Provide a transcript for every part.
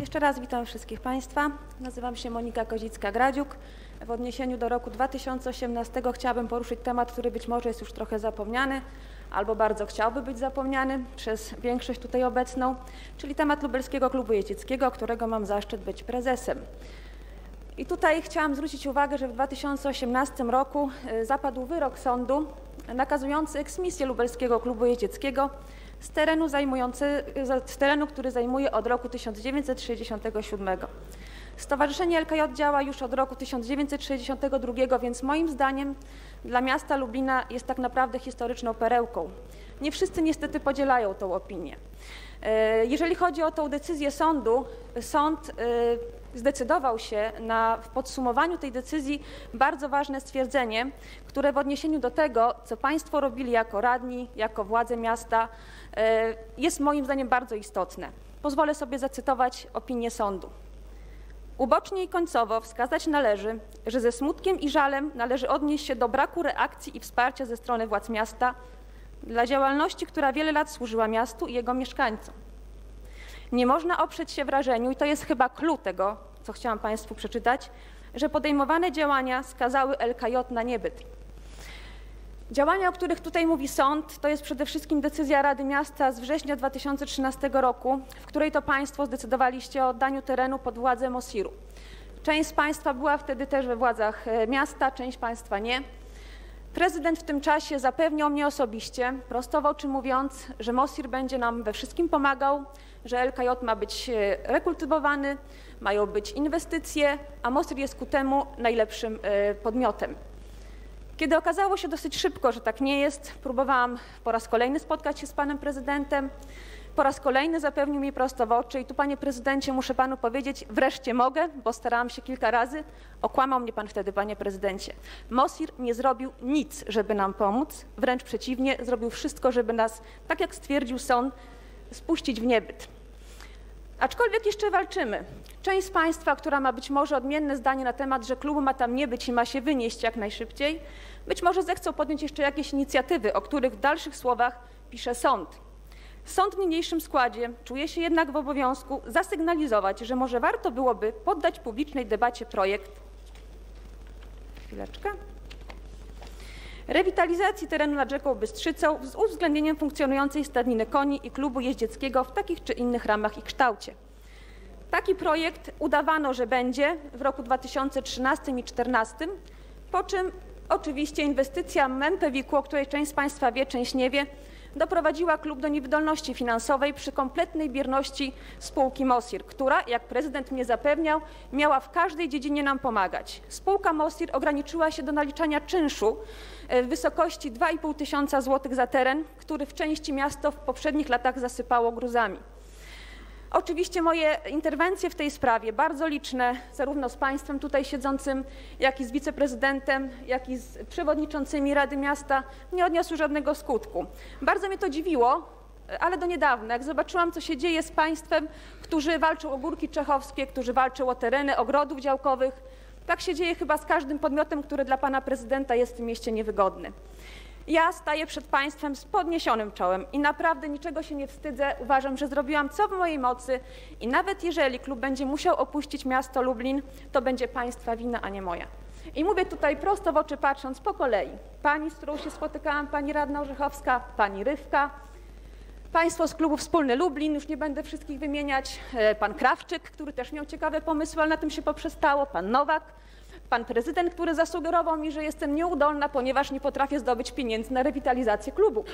Jeszcze raz witam wszystkich Państwa. Nazywam się Monika Kozicka-Gradziuk. W odniesieniu do roku 2018 chciałabym poruszyć temat, który być może jest już trochę zapomniany, albo bardzo chciałby być zapomniany przez większość tutaj obecną, czyli temat Lubelskiego Klubu Jeździeckiego, którego mam zaszczyt być prezesem. I tutaj chciałam zwrócić uwagę, że w 2018 roku y, zapadł wyrok sądu nakazujący eksmisję Lubelskiego Klubu Jeździeckiego z terenu, zajmujący, z terenu, który zajmuje od roku 1967. Stowarzyszenie LKJ działa już od roku 1962, więc moim zdaniem dla miasta Lublina jest tak naprawdę historyczną perełką. Nie wszyscy niestety podzielają tą opinię. E, jeżeli chodzi o tą decyzję sądu, sąd e, zdecydował się na w podsumowaniu tej decyzji bardzo ważne stwierdzenie, które w odniesieniu do tego, co Państwo robili jako radni, jako władze miasta, e, jest moim zdaniem bardzo istotne. Pozwolę sobie zacytować opinię sądu. Ubocznie i końcowo wskazać należy, że ze smutkiem i żalem należy odnieść się do braku reakcji i wsparcia ze strony władz miasta dla działalności, która wiele lat służyła miastu i jego mieszkańcom. Nie można oprzeć się wrażeniu, i to jest chyba klucz tego, co chciałam Państwu przeczytać, że podejmowane działania skazały LKJ na niebyt. Działania, o których tutaj mówi sąd, to jest przede wszystkim decyzja Rady Miasta z września 2013 roku, w której to Państwo zdecydowaliście o oddaniu terenu pod władzę Mosiru. Część z Państwa była wtedy też we władzach e, miasta, część Państwa nie. Prezydent w tym czasie zapewniał mnie osobiście, prosto w oczy mówiąc, że Mosir będzie nam we wszystkim pomagał, że LKJ ma być e, rekultywowany, mają być inwestycje, a Mosir jest ku temu najlepszym e, podmiotem. Kiedy okazało się dosyć szybko, że tak nie jest, próbowałam po raz kolejny spotkać się z panem prezydentem. Po raz kolejny zapewnił mi prosto w oczy i tu, panie prezydencie, muszę panu powiedzieć, wreszcie mogę, bo starałam się kilka razy. Okłamał mnie pan wtedy, panie prezydencie. Mosir nie zrobił nic, żeby nam pomóc, wręcz przeciwnie, zrobił wszystko, żeby nas, tak jak stwierdził sąd, spuścić w niebyt. Aczkolwiek jeszcze walczymy. Część z Państwa, która ma być może odmienne zdanie na temat, że klubu ma tam nie być i ma się wynieść jak najszybciej, być może zechcą podjąć jeszcze jakieś inicjatywy, o których w dalszych słowach pisze sąd. Sąd w niniejszym składzie czuje się jednak w obowiązku zasygnalizować, że może warto byłoby poddać publicznej debacie projekt. Chwileczkę. Rewitalizacji terenu nad rzeką Bystrzycą z uwzględnieniem funkcjonującej stadniny koni i klubu jeździeckiego w takich czy innych ramach i kształcie. Taki projekt udawano, że będzie w roku 2013 i 2014, po czym oczywiście inwestycja MPWiK, o której część z Państwa wie, część nie wie, doprowadziła klub do niewydolności finansowej przy kompletnej bierności spółki Mosir, która, jak prezydent mnie zapewniał, miała w każdej dziedzinie nam pomagać. Spółka Mosir ograniczyła się do naliczania czynszu e, w wysokości 2,5 tysiąca złotych za teren, który w części miasto w poprzednich latach zasypało gruzami. Oczywiście moje interwencje w tej sprawie, bardzo liczne, zarówno z Państwem tutaj siedzącym, jak i z wiceprezydentem, jak i z przewodniczącymi Rady Miasta, nie odniosły żadnego skutku. Bardzo mnie to dziwiło, ale do niedawna, jak zobaczyłam, co się dzieje z państwem, którzy walczą o górki czechowskie, którzy walczą o tereny ogrodów działkowych, tak się dzieje chyba z każdym podmiotem, który dla pana prezydenta jest w tym mieście niewygodny. Ja staję przed Państwem z podniesionym czołem i naprawdę niczego się nie wstydzę. Uważam, że zrobiłam co w mojej mocy i nawet jeżeli klub będzie musiał opuścić miasto Lublin, to będzie Państwa wina, a nie moja. I mówię tutaj prosto w oczy patrząc po kolei. Pani, z którą się spotykałam, pani radna Orzechowska, pani Rywka, Państwo z klubu Wspólny Lublin, już nie będę wszystkich wymieniać, e, pan Krawczyk, który też miał ciekawe pomysły, ale na tym się poprzestało, pan Nowak, pan prezydent, który zasugerował mi, że jestem nieudolna, ponieważ nie potrafię zdobyć pieniędzy na rewitalizację klubu.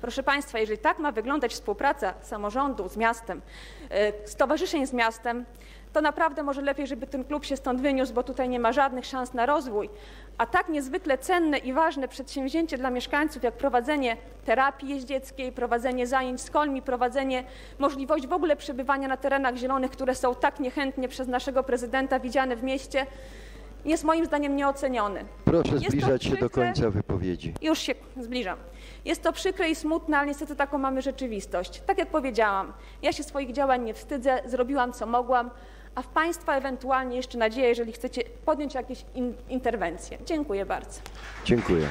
Proszę Państwa, jeżeli tak ma wyglądać współpraca samorządu z miastem, e, stowarzyszeń z miastem, to naprawdę może lepiej, żeby ten klub się stąd wyniósł, bo tutaj nie ma żadnych szans na rozwój. A tak niezwykle cenne i ważne przedsięwzięcie dla mieszkańców, jak prowadzenie terapii jeździeckiej, prowadzenie zajęć z kolmi, prowadzenie możliwość w ogóle przebywania na terenach zielonych, które są tak niechętnie przez naszego prezydenta widziane w mieście, jest moim zdaniem nieoceniony. Proszę zbliżać się do końca wypowiedzi. Już się zbliżam. Jest to przykre i smutne, ale niestety taką mamy rzeczywistość. Tak jak powiedziałam, ja się swoich działań nie wstydzę, zrobiłam co mogłam, a w Państwa ewentualnie jeszcze nadzieję, jeżeli chcecie podjąć jakieś in interwencje. Dziękuję bardzo. Dziękuję.